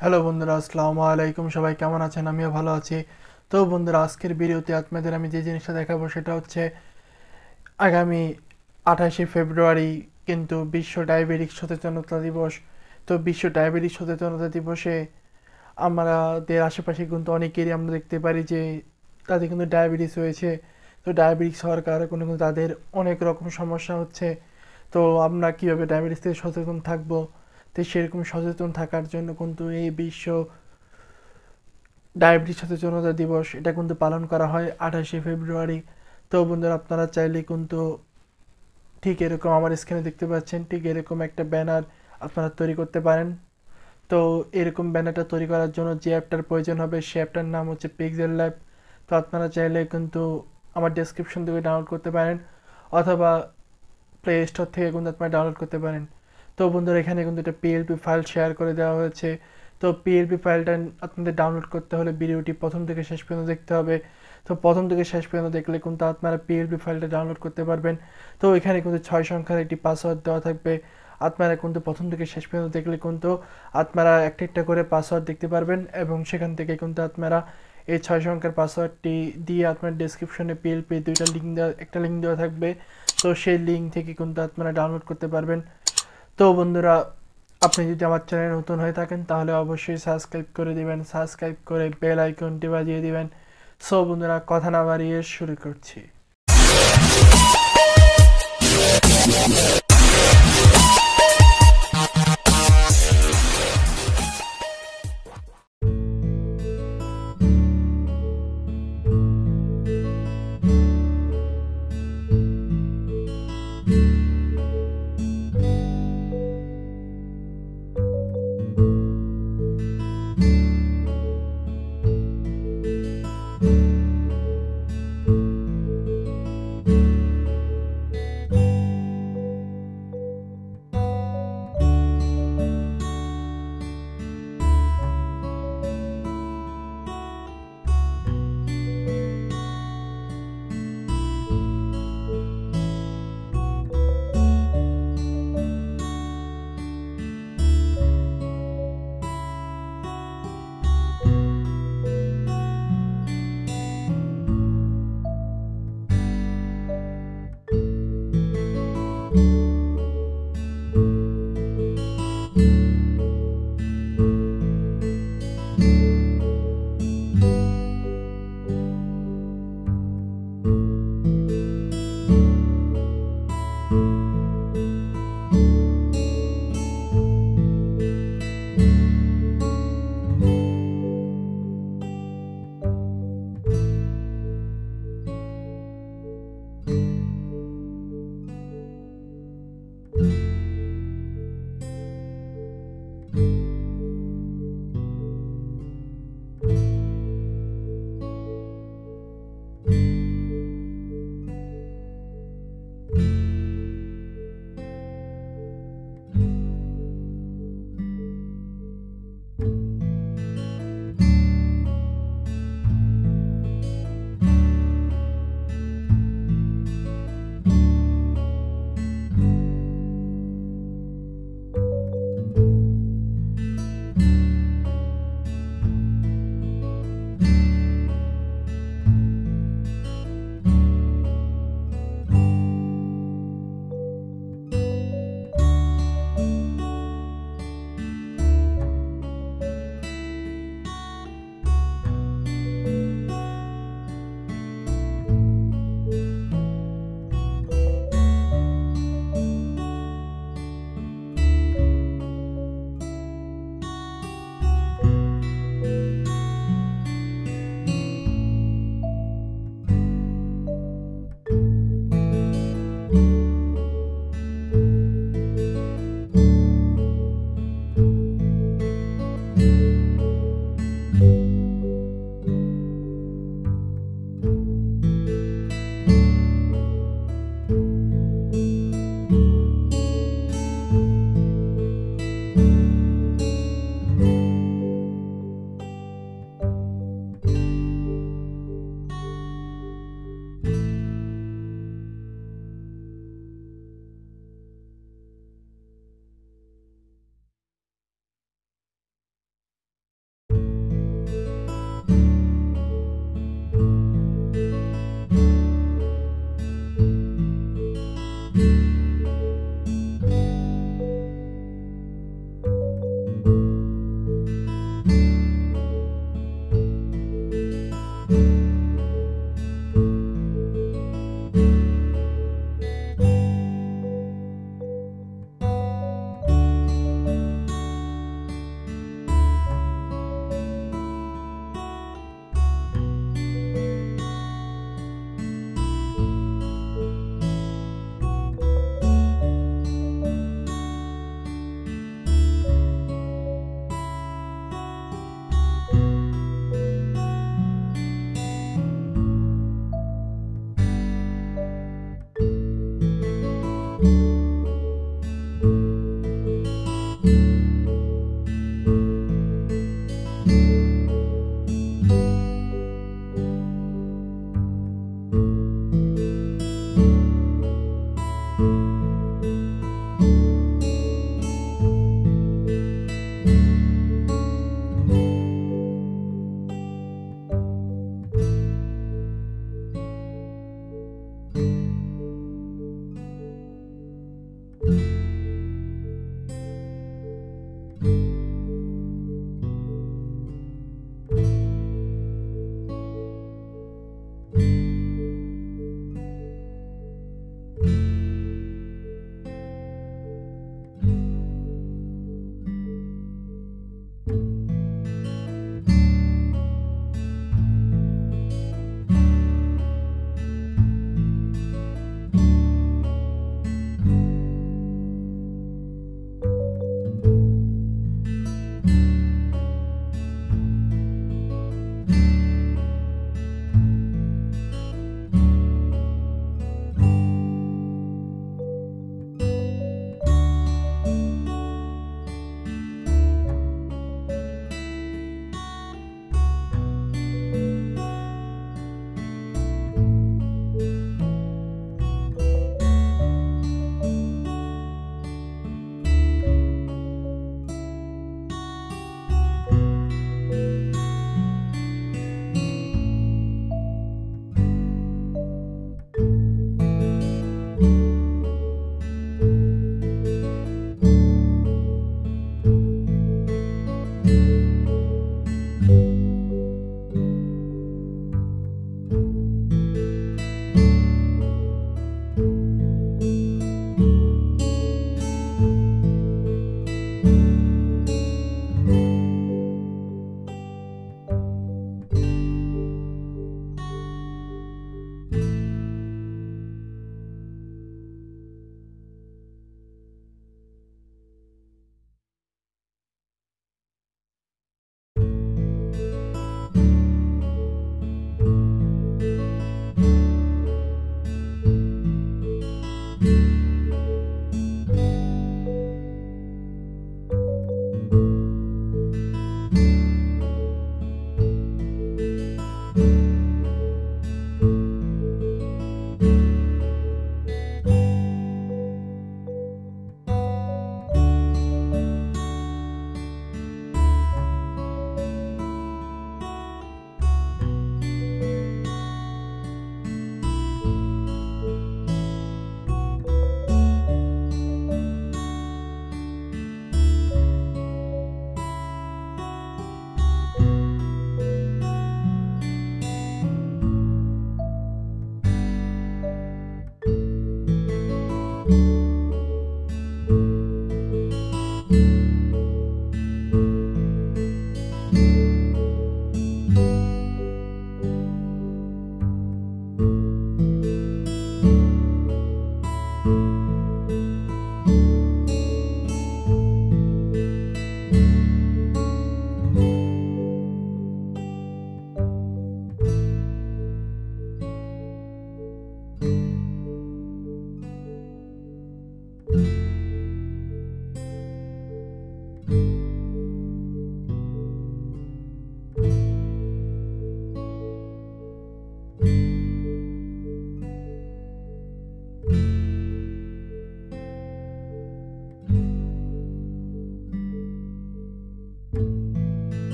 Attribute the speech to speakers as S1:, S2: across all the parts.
S1: Hello বন্ধুরা, আসসালামু আলাইকুম। সবাই কেমন আছেন? আমিও ভালো আছি। তো বন্ধুরা, আজকের ভিডিওতে আপনাদের আমি যে জিনিসটা দেখাবো সেটা হচ্ছে, আগামী আঠাশে ফেব্রুয়ারি কিন্তু বিশ্ব ডায়াবেটিক সচেতনতা দিবস। তো বিশ্ব ডায়াবেটিক সচেতনতা দিবসে আমাদের আশেপাশে কিন্তু অনেকেরই আমরা দেখতে পারি যে, তাদের কিন্তু ডায়াবেটিস হয়েছে। তো ডায়াবেটিস হওয়ার কারণে কোনো কিন্তু তাদের অনেক রকম সমস্যা হচ্ছে। তো আমরা কীভাবে ডায়াবেটিস থেকে সচেতন থাকব? তো সেরকম সচেতন থাকার জন্য কিন্তু এই বিশ্ব ডায়াবেটিস সচেতনতা দিবস এটা কিন্তু পালন করা হয় আঠাশে ফেব্রুয়ারি। তো বন্ধুরা, আপনারা চাইলে কিন্তু ঠিক এরকম আমার স্ক্রিনে দেখতে পাচ্ছেন, ঠিক এরকম একটা ব্যানার আপনারা তৈরি করতে পারেন। তো এরকম ব্যানারটা তৈরি করার জন্য যে অ্যাপটার প্রয়োজন হবে, সে অ্যাপটার নাম হচ্ছে পিক্সেল ল্যাব তো আপনারা চাইলে কিন্তু আমার ডেসক্রিপশন থেকে ডাউনলোড করতে পারেন, অথবা প্লে স্টোর থেকে কিন্তু আপনারা ডাউনলোড করতে পারেন। তো বন্ধুরা, এখানে কিন্তু একটা পিএলপি ফাইল শেয়ার করে দেওয়া হয়েছে। তো পিএলপি ফাইলটা আপনাদের ডাউনলোড করতে হলে ভিডিওটি প্রথম থেকে শেষ পর্যন্ত দেখতে হবে। তো প্রথম থেকে শেষ পর্যন্ত দেখলে কিন্তু আপনারা পিএলপি ফাইলটা ডাউনলোড করতে পারবেন। তো এখানে কিন্তু ছয় সংখ্যার একটি পাসওয়ার্ড দেওয়া থাকবে। আপনারা কিন্তু প্রথম থেকে শেষ পর্যন্ত দেখলে কিন্তু আপনারা একটা একটা করে পাসওয়ার্ড দেখতে পারবেন এবং সেখান থেকে কিন্তু আপনারা এই ছয় সংখ্যার পাসওয়ার্ডটি দিয়ে আপনার ডিসক্রিপশনে পিএলপি দুইটা লিঙ্ক দেওয়া, একটা লিঙ্ক দেওয়া থাকবে। তো সেই লিঙ্ক থেকে কিন্তু আপনারা ডাউনলোড করতে পারবেন। তো বন্ধুরা, আপনি যদি আমার চ্যানেল নতুন হয়ে থাকেন, তাহলে অবশ্যই সাবস্ক্রাইব করে দিবেন সাবস্ক্রাইব করে বেল আইকনটি বাজিয়ে দিবেন। সো বন্ধুরা, কথা না বাড়িয়ে শুরু করছি।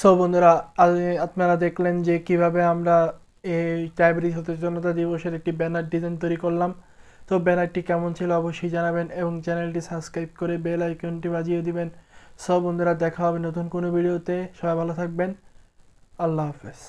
S1: so বন্ধুরা আপনারা দেখলেন যে কীভাবে আমরা এই ডায়াবেটিস সচেতনতা দিবসের একটি ব্যানার ডিজাইন তৈরি করলাম। তো ব্যানারটি কেমন ছিল অবশ্যই জানাবেন এবং চ্যানেলটি সাবস্ক্রাইব করে বেল আইকনটি বাজিয়ে দিবেন। সব বন্ধুরা, দেখা হবে নতুন কোনো ভিডিওতে সবাই ভালো থাকবেন। আল্লাহ হাফেজ।